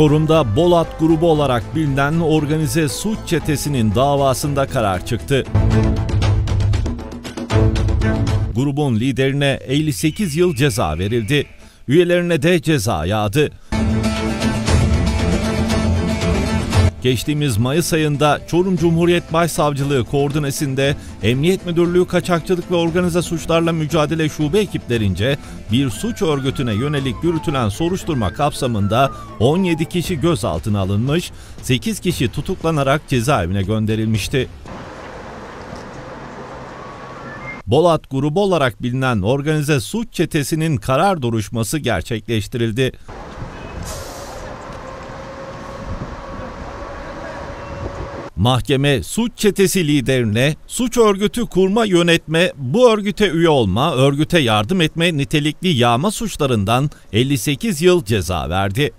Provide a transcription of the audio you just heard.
Çorum'da Bolat grubu olarak bilinen organize suç çetesinin davasında karar çıktı. Grubun liderine 58 yıl ceza verildi. Üyelerine de ceza yağdı. Geçtiğimiz Mayıs ayında Çorum Cumhuriyet Başsavcılığı koordinesinde Emniyet Müdürlüğü Kaçakçılık ve Organize Suçlarla Mücadele Şube ekiplerince bir suç örgütüne yönelik yürütülen soruşturma kapsamında 17 kişi gözaltına alınmış, 8 kişi tutuklanarak cezaevine gönderilmişti. Bolat grubu olarak bilinen organize suç çetesinin karar duruşması gerçekleştirildi. Mahkeme suç çetesi liderine suç örgütü kurma yönetme, bu örgüte üye olma, örgüte yardım etme nitelikli yağma suçlarından 58 yıl ceza verdi.